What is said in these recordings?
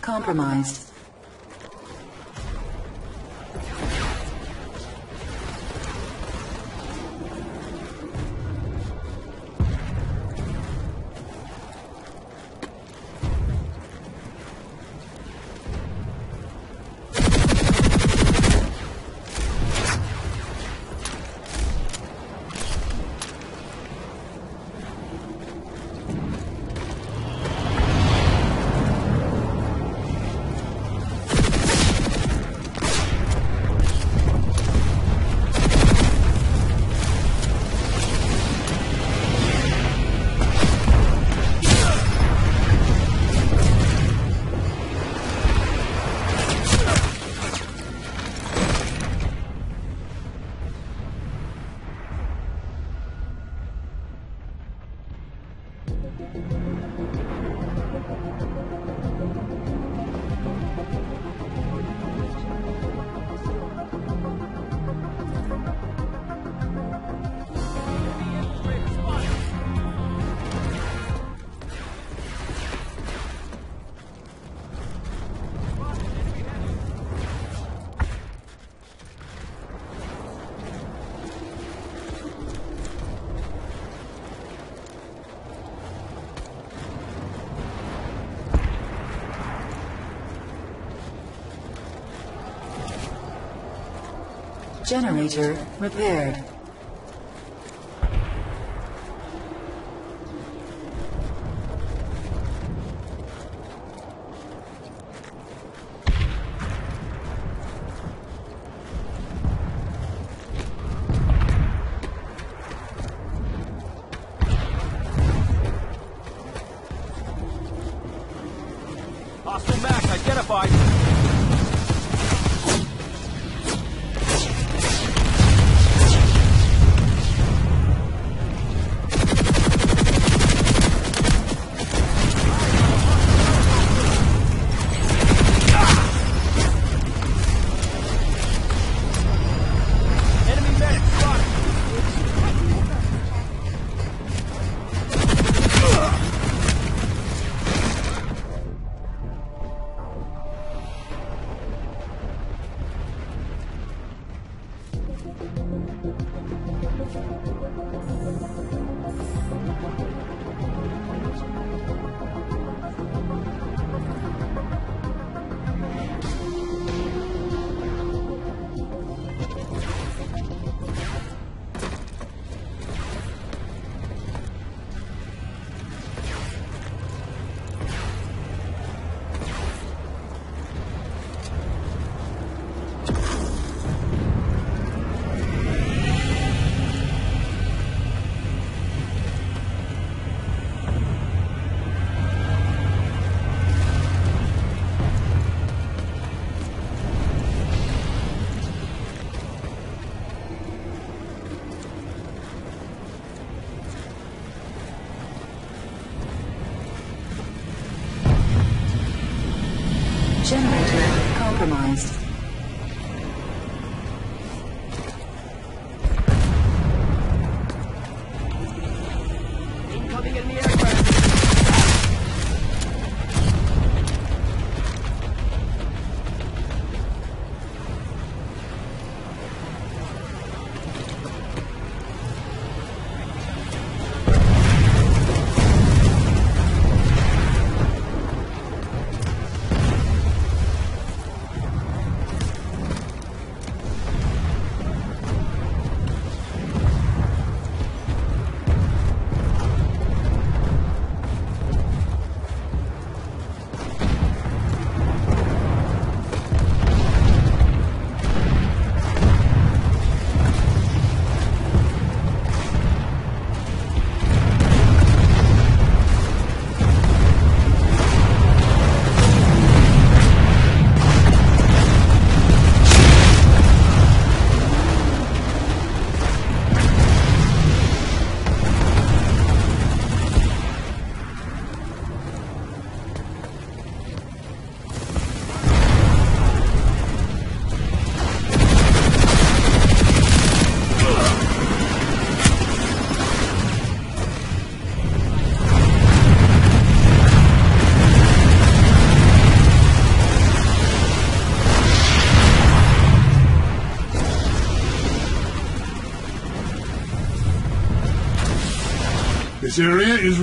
Compromised. Generator repaired. Thank you. Compromised.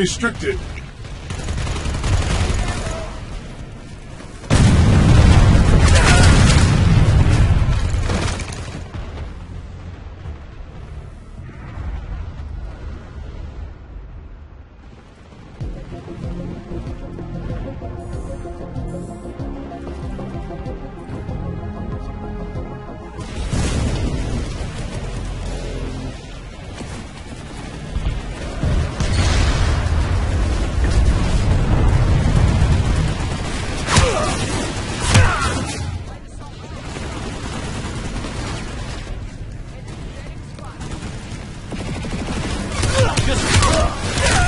restricted. よし